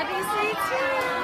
Happy St. Yeah.